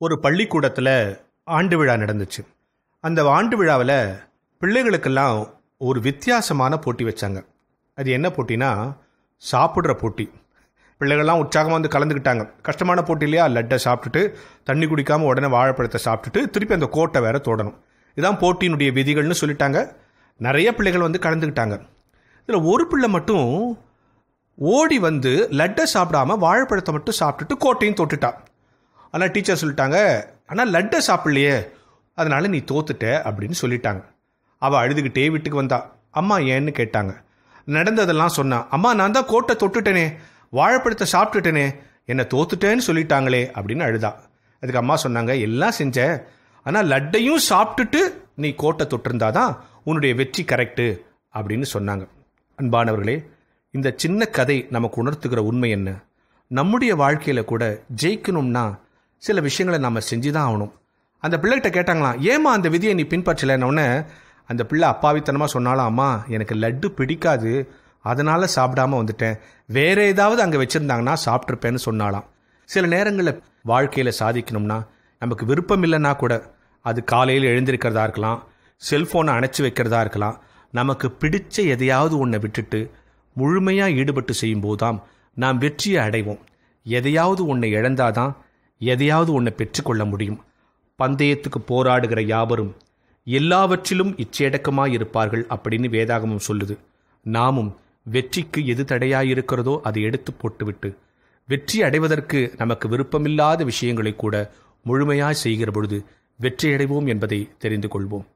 ஒரு பள்ளிக்கூடத்தில் ஆண்டு விழா நடந்துச்சு. அந்த ஆண்டு விழாவில் பிள்ளைகளுக்கெல்லாம் ஒரு வித்தியாசமான போட்டி வச்சாங்க. அது என்ன போட்டினா சாப்பிட்ற போட்டி. பிள்ளைகள்லாம் உற்சாகமாக வந்து கலந்துக்கிட்டாங்க கஷ்டமான போட்டி இல்லையா? லட்டை சாப்பிட்டுட்டு தண்ணி குடிக்காமல் உடனே வாழைப்பழத்தை சாப்பிட்டுட்டு திருப்பி அந்த கோட்டை வேற தொடணும். இதான் போட்டியினுடைய விதிகள்னு சொல்லிட்டாங்க. நிறைய பிள்ளைகள் வந்து கலந்துக்கிட்டாங்க இதில் ஒரு பிள்ளை மட்டும் ஓடி வந்து லட்டை சாப்பிடாம வாழைப்பழத்தை மட்டும் சாப்பிட்டுட்டு கோட்டையும் தொட்டுட்டா. ஆனால் டீச்சர் சொல்லிட்டாங்க ஆனால் லட்டை சாப்பிடலையே. அதனால் நீ தோத்துட்ட அப்படின்னு சொல்லிட்டாங்க. அவள் அழுதுகிட்டே வீட்டுக்கு வந்தா. அம்மா ஏன்னு கேட்டாங்க. நடந்ததெல்லாம் சொன்னான் அம்மா நான் தான் கோட்டை தொட்டுட்டேனே. வாழைப்பழத்தை சாப்பிட்டுட்டேனே. என்னை தோத்துட்டேன்னு சொல்லிட்டாங்களே அப்படின்னு அழுதா. அதுக்கு அம்மா சொன்னாங்க எல்லாம் செஞ்ச ஆனால் லட்டையும் சாப்பிட்டுட்டு நீ கோட்டை தொட்டிருந்தாதான் உன்னுடைய வெற்றி கரெக்டு அப்படின்னு சொன்னாங்க. அன்பானவர்களே இந்த சின்ன கதை நமக்கு உணர்த்துகிற உண்மை என்ன? நம்முடைய வாழ்க்கையில் கூட ஜெயிக்கணும்னா சில விஷயங்களை நம்ம செஞ்சு தான் ஆகணும். அந்த பிள்ளைகிட்ட கேட்டாங்களாம் ஏமா அந்த விதியை நீ பின்பற்றலைன்னொடனே அந்த பிள்ளை அப்பாவித்தனமாக சொன்னாலும் அம்மா எனக்கு லட்டு பிடிக்காது. அதனால் சாப்பிடாம வந்துட்டேன். வேற ஏதாவது அங்கே வச்சுருந்தாங்கன்னா சாப்பிட்ருப்பேன்னு சொன்னாலாம் சில நேரங்களில் வாழ்க்கையில் சாதிக்கணும்னா நமக்கு விருப்பம் இல்லைன்னா கூட அது காலையில் எழுந்திருக்கிறதா இருக்கலாம் செல்ஃபோனை அணைச்சி வைக்கிறதா இருக்கலாம் நமக்கு பிடிச்ச எதையாவது ஒன்றை விட்டுட்டு முழுமையாக ஈடுபட்டு செய்யும்போது தான் நாம் வெற்றியை அடைவோம். எதையாவது ஒன்றை இழந்தாதான் எதையாவது ஒன்றை பெற்றுக்கொள்ள முடியும். பந்தயத்துக்கு போராடுகிற யாவரும் எல்லாவற்றிலும் இச்சேடக்கமாக இருப்பார்கள் அப்படின்னு வேதாகமம் சொல்லுது. நாமும் வெற்றிக்கு எது தடையாயிருக்கிறதோ அதை எடுத்து போட்டுவிட்டு வெற்றி அடைவதற்கு நமக்கு விருப்பமில்லாத விஷயங்களை கூட முழுமையாய் செய்கிற பொழுது வெற்றியடைவோம் என்பதை தெரிந்து கொள்வோம்.